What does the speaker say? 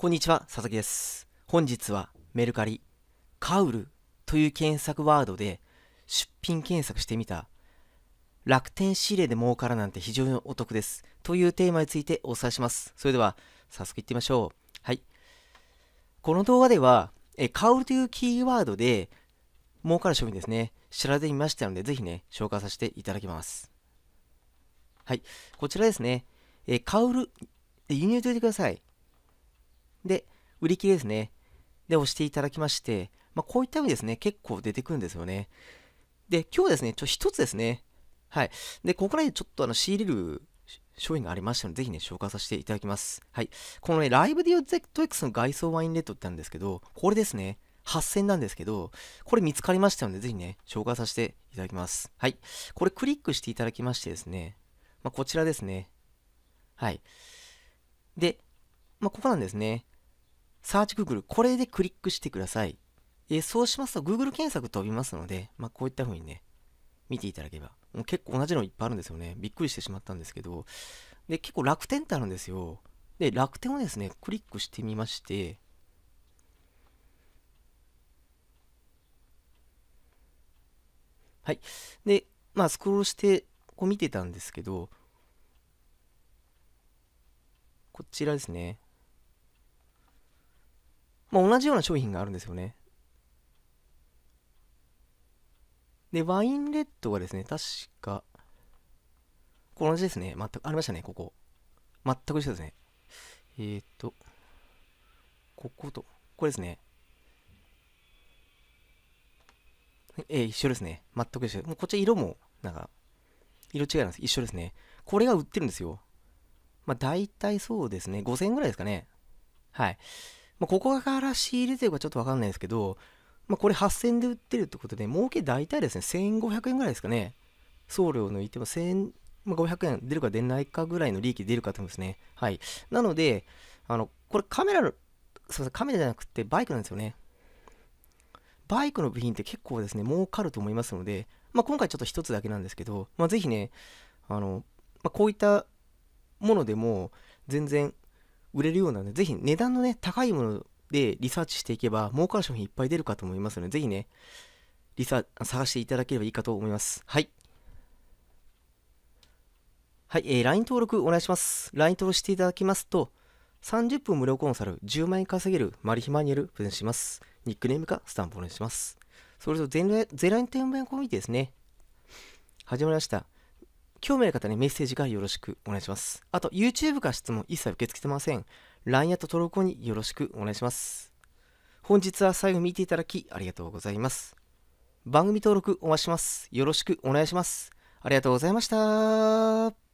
こんにちは、佐々木です。本日はメルカリ、カウルという検索ワードで出品検索してみた楽天仕入れで儲かるなんて非常にお得です。というテーマについてお伝えします。それでは早速いってみましょう。はい。この動画では、えカウルというキーワードで儲かる商品ですね、調べてみましたので、ぜひね、紹介させていただきます。はい。こちらですね、えカウル、輸入といてください。で、売り切れですね。で、押していただきまして、まあ、こういった意味ですね、結構出てくるんですよね。で、今日ですね、ちょ一つですね。はい。で、ここらでちょっとあの仕入れる商品がありましたので、ぜひね、紹介させていただきます。はい。このね、ライブディオ ZX の外装ワインレッドってあるんですけど、これですね、8000なんですけど、これ見つかりましたので、ぜひね、紹介させていただきます。はい。これクリックしていただきましてですね、まあ、こちらですね。はい。で、まあ、ここなんですね。サーチ Google、これでクリックしてください。えーそうしますと Google 検索飛びますので、まあ、こういった風にね、見ていただければ。もう結構同じのいっぱいあるんですよね。びっくりしてしまったんですけど。で、結構楽天ってあるんですよ。で、楽天をですね、クリックしてみまして、はい。で、まあ、スクロールして、こう見てたんですけど、こちらですね。まあ、同じような商品があるんですよね。で、ワインレッドがですね、確か、これ同じですね。全く、ありましたね、ここ。全く一緒ですね。えーと、ここと、これですね。えー一緒ですね。全く一緒。もうこっち色も、なんか、色違いなんです。一緒ですね。これが売ってるんですよ。まあ、大体そうですね。5000円ぐらいですかね。はい。まあ、ここから仕入れてるかちょっとわかんないですけど、まあ、これ8000円で売ってるってことで、儲け大体ですね、1500円ぐらいですかね。送料抜いても1500円出るか出ないかぐらいの利益出るかと思うんですね。はい。なので、あの、これカメラの、すいません、カメラじゃなくてバイクなんですよね。バイクの部品って結構ですね、儲かると思いますので、まあ、今回ちょっと一つだけなんですけど、まあ、ぜひね、あの、まあ、こういったものでも全然売れるようなので、ぜひ値段のね、高いものでリサーチしていけば、儲かる商品いっぱい出るかと思いますので、ぜひね、リサ探していただければいいかと思います。はい。はい、えー LINE 登録お願いします。LINE 登録していただきますと、30分無料コンサル、10万円稼げるマル秘マニュアルプレゼンします。ニックネームかスタンプお願いします。それとゼロ、ゼロ円点弁コミュニティですね。始まりました。興味ある方にメッセージがよろしくお願いします。あと、YouTube から質問一切受け付けてません。LINE やと登録後によろしくお願いします。本日は最後見ていただきありがとうございます。番組登録お待ちします。よろしくお願いします。ありがとうございました。